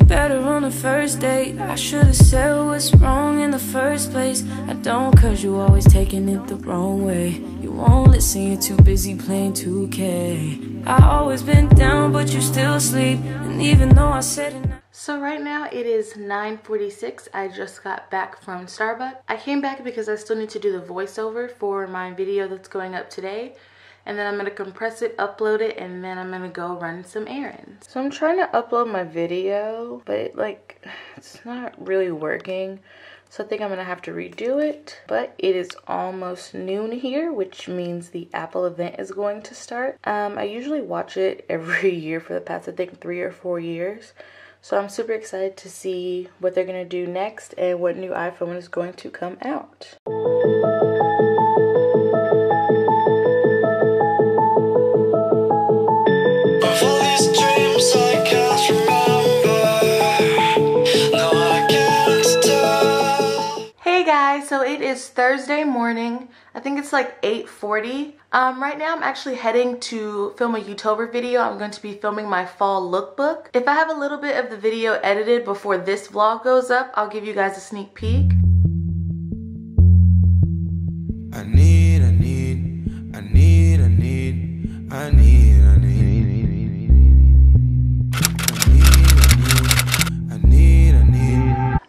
on a first date. I should have said what's wrong in the first place. I don't, cause you always taking it the wrong way. You won't listen, you're too busy playing 2K. I always been down, but you still sleep. And even though I said it. So right now it is 9.46. I just got back from Starbucks. I came back because I still need to do the voiceover for my video that's going up today and then I'm gonna compress it, upload it, and then I'm gonna go run some errands. So I'm trying to upload my video, but it, like, it's not really working. So I think I'm gonna have to redo it. But it is almost noon here, which means the Apple event is going to start. Um, I usually watch it every year for the past, I think, three or four years. So I'm super excited to see what they're gonna do next and what new iPhone is going to come out. Thursday morning. I think it's like 8.40. Um, right now I'm actually heading to film a YouTuber video. I'm going to be filming my fall lookbook. If I have a little bit of the video edited before this vlog goes up, I'll give you guys a sneak peek.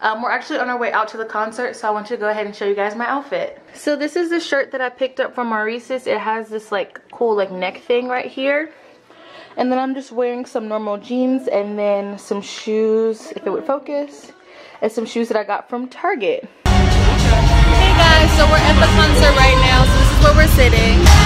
Um, we're actually on our way out to the concert, so I want you to go ahead and show you guys my outfit. So this is the shirt that I picked up from Maurices. It has this like cool like neck thing right here. And then I'm just wearing some normal jeans and then some shoes, if it would focus, and some shoes that I got from Target. Hey guys, so we're at the concert right now, so this is where we're sitting.